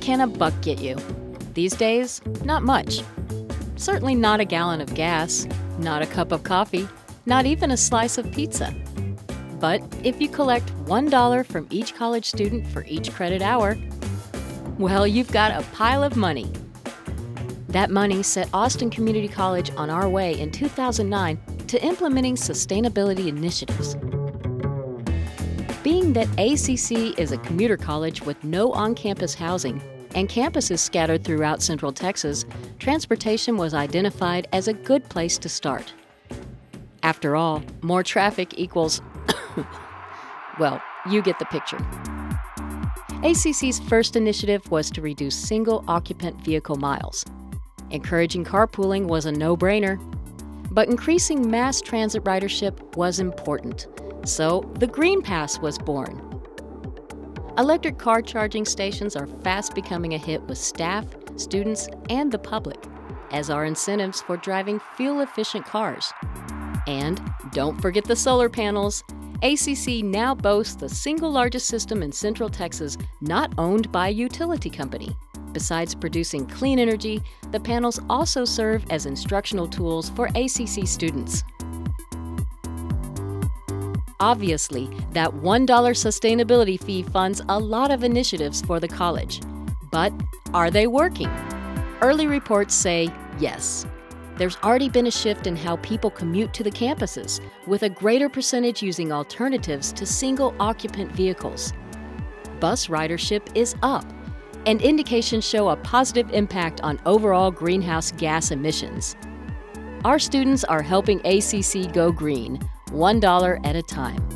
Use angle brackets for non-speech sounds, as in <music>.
can a buck get you? These days, not much. Certainly not a gallon of gas, not a cup of coffee, not even a slice of pizza. But if you collect $1 from each college student for each credit hour, well, you've got a pile of money. That money set Austin Community College on our way in 2009 to implementing sustainability initiatives. Being that ACC is a commuter college with no on campus housing and campuses scattered throughout Central Texas, transportation was identified as a good place to start. After all, more traffic equals. <coughs> well, you get the picture. ACC's first initiative was to reduce single occupant vehicle miles. Encouraging carpooling was a no brainer, but increasing mass transit ridership was important. So the Green Pass was born. Electric car charging stations are fast becoming a hit with staff, students, and the public, as are incentives for driving fuel efficient cars. And don't forget the solar panels. ACC now boasts the single largest system in Central Texas not owned by a utility company. Besides producing clean energy, the panels also serve as instructional tools for ACC students. Obviously, that $1 sustainability fee funds a lot of initiatives for the college. But are they working? Early reports say yes. There's already been a shift in how people commute to the campuses, with a greater percentage using alternatives to single occupant vehicles. Bus ridership is up, and indications show a positive impact on overall greenhouse gas emissions. Our students are helping ACC go green, $1 at a time.